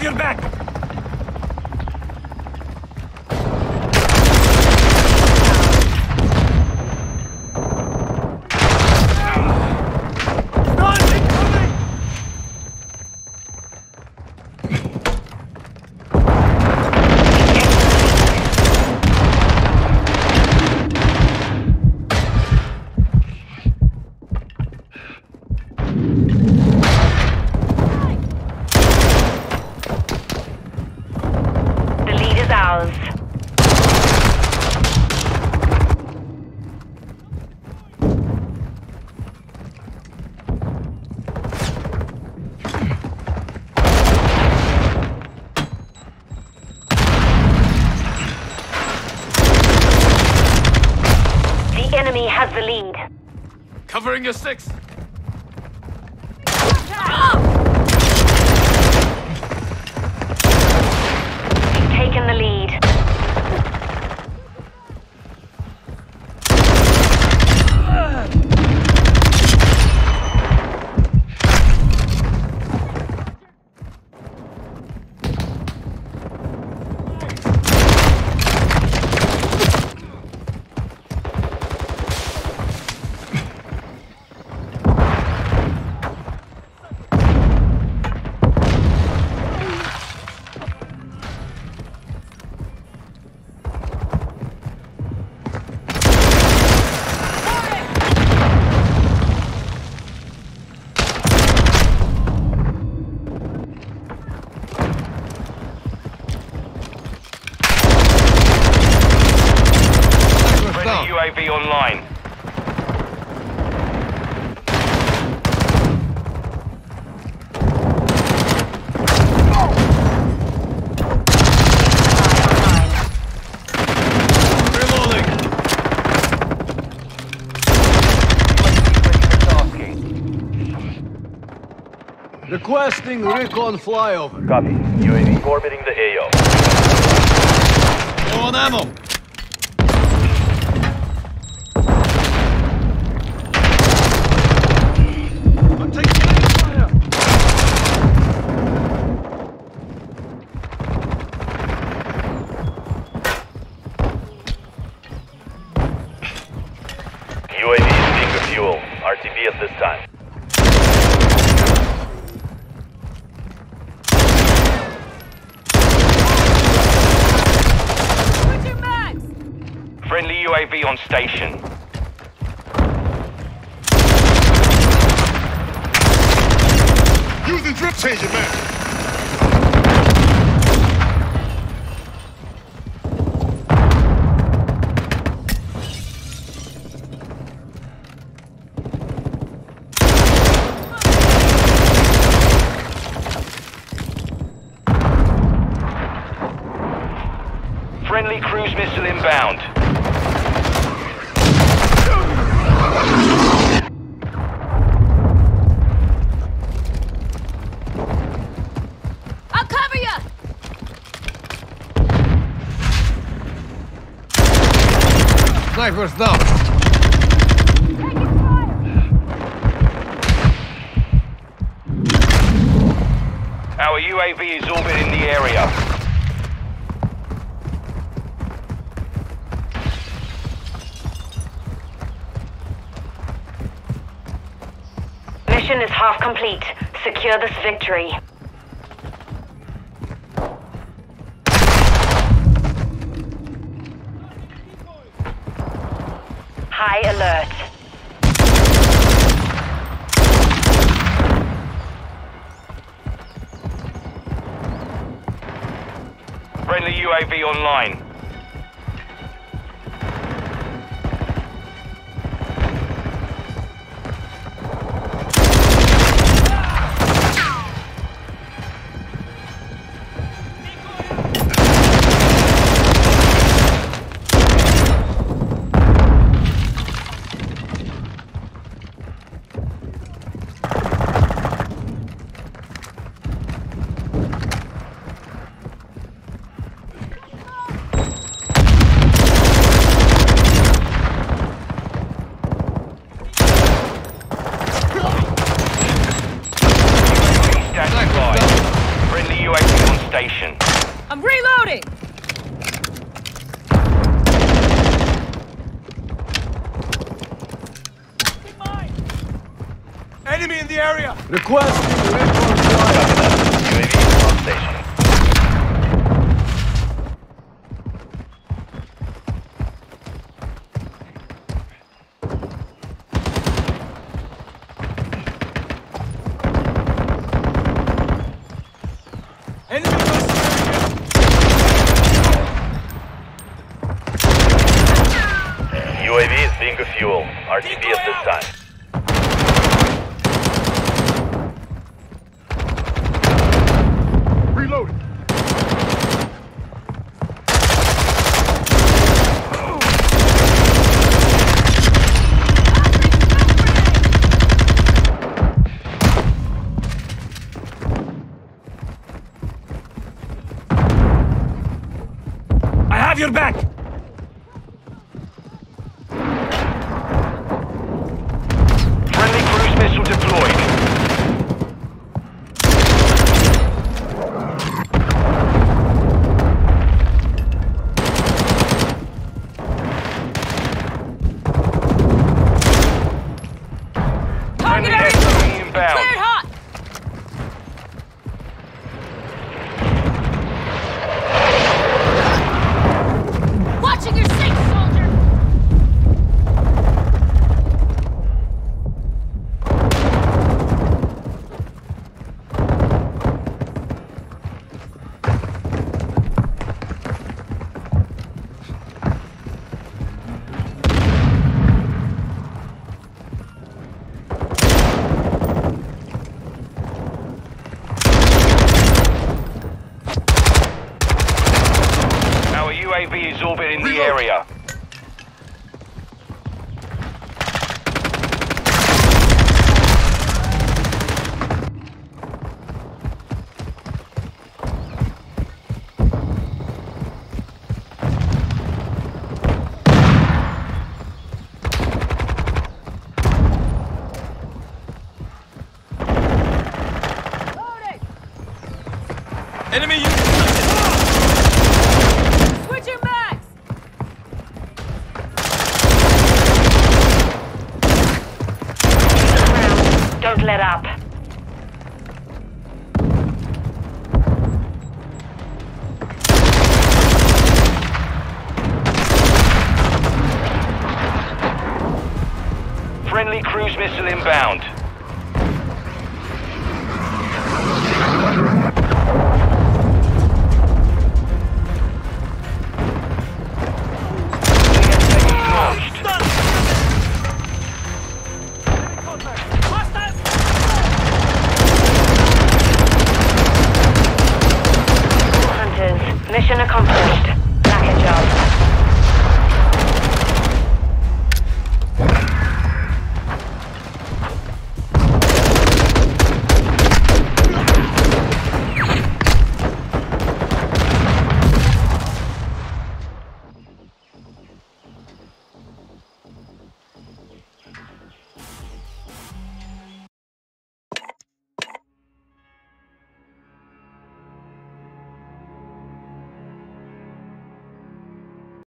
have your back! Enemy has the lead. Covering your six! We've Requesting recon flyover. Copy. UAV orbiting the AO. Low on ammo! I'm taking fire. UAV is being refuel. RTB at this time. Friendly UAV on station. Using drip changer, man. Friendly cruise missile inbound. I'll cover you! Sniper's down. Our UAV is orbiting the area. Mission is half complete. Secure this victory. High alert. Friendly UAV online. Enemy in the area! Requesting recon. UAV on station. Enemy close to the area! UAV is being refueled. RTB at this time. Reloading. I have your back! Is orbiting the area. Enemy unit! Up. Friendly cruise missile inbound. Mission accomplished.